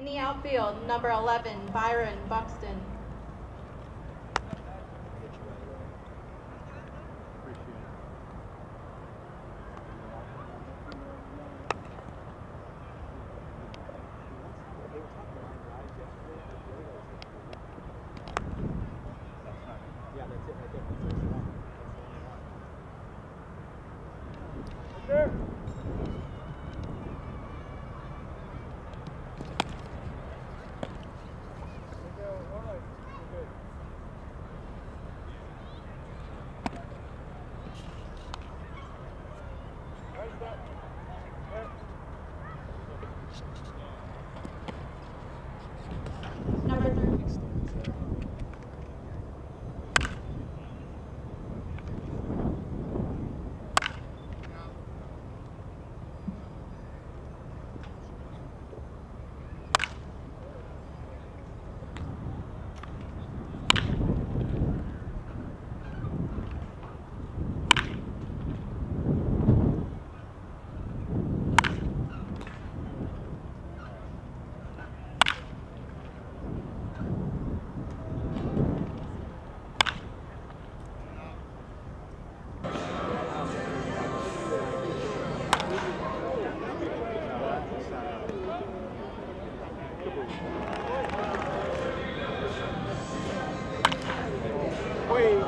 In the outfield, number 11, Byron Buxton. Sure. Oi.